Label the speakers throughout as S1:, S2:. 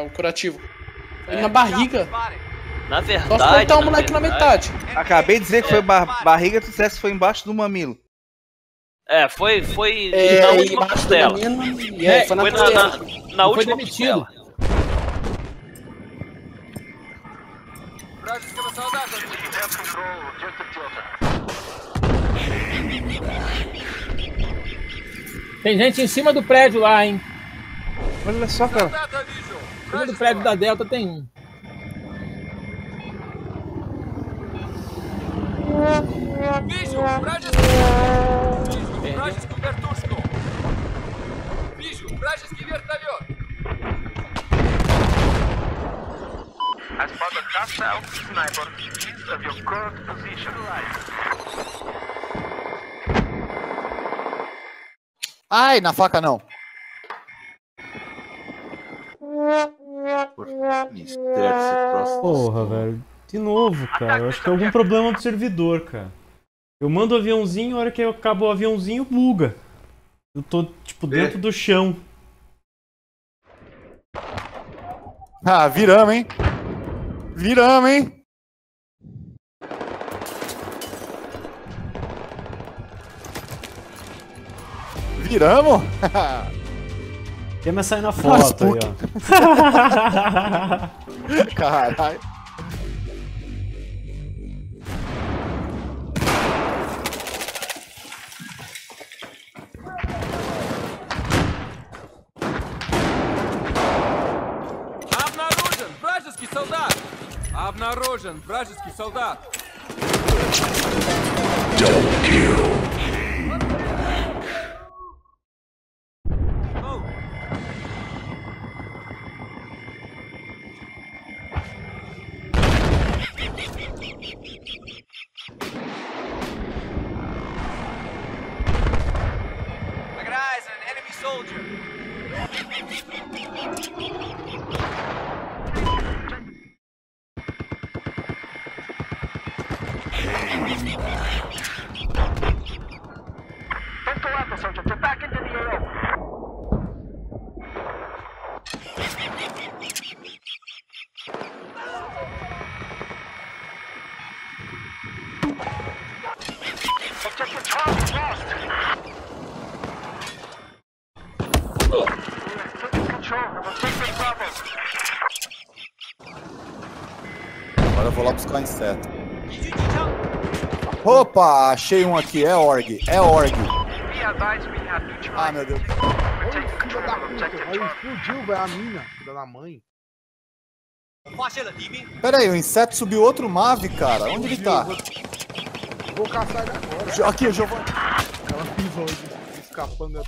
S1: o curativo. Foi na barriga.
S2: Na verdade.
S1: se cortar o moleque na metade.
S3: Acabei de dizer que foi bar barriga, tu dissesse que foi embaixo do mamilo.
S2: É, foi. Foi
S1: É,
S2: na última costela.
S1: menino, e é, foi na
S2: Foi na, na, na
S4: Foi
S2: última costela.
S4: Tem gente em cima do prédio lá, hein?
S3: Olha só, cara.
S4: Em cima do prédio da Delta tem um.
S5: Вижу! Вражеский! Вижу! Вражескую вертушку! Вижу! Вражеский вертолет!
S6: I spot a hostile sniper east of your current position.
S7: Ai, na faca não.
S3: Mistério esse troço.
S8: Porra, velho. De novo, cara. Eu acho que é algum problema do servidor, cara. Eu mando o aviãozinho, a hora que eu acabo o aviãozinho, buga. Eu tô, tipo, dentro do chão.
S7: Ah, viramos, hein? Viramos, hein? Viramos?
S8: Quer me sair na
S7: Nossa,
S8: foto aí,
S7: puta.
S8: ó.
S7: Caralho.
S5: Обнаружен! Вражеский солдат! Обнаружен! Вражеский
S6: Soldier.
S7: Agora eu vou lá buscar inseto. Opa, achei um aqui. É org, é org. Ah, meu Deus.
S9: Aí explodiu, velho, a mina, filha da mãe.
S7: Pera aí, o inseto subiu outro Mave, cara. Onde ele tá?
S9: Vou caçar ele agora.
S7: Aqui, Giovanni.
S9: Ela pisou escapando.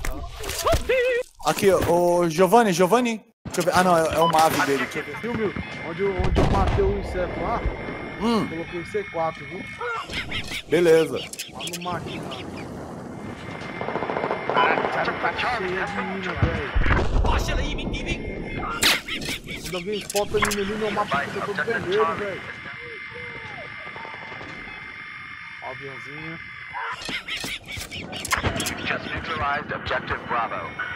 S9: Subiu!
S7: Aqui, o Giovanni, Giovanni. Deixa eu ver. Ah, não, é, é o Mavi dele. Deixa eu ver.
S9: Viu, meu? Onde, eu- onde eu matei o inseto lá,
S7: Hum,
S9: coloquei C4, viu?
S7: beleza.
S9: Lá no máquina. Cara, cheia de mina, velho.
S5: Baixa ela aí, me me-
S9: Quando alguém spota a mina meu mapa fica todo vermelho, velho. Ó, o
S6: Aviãozinho. Just neutralized objective Bravo.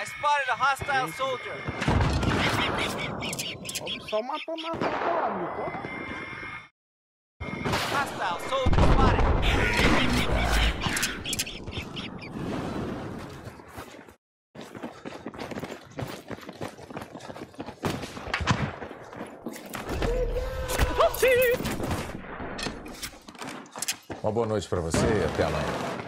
S5: I spotted a hostile soldier!
S9: Só matando na foto lá, meu. Ó.
S5: Hostile soldier spotted!
S10: Uma boa noite pra você e até amanhã.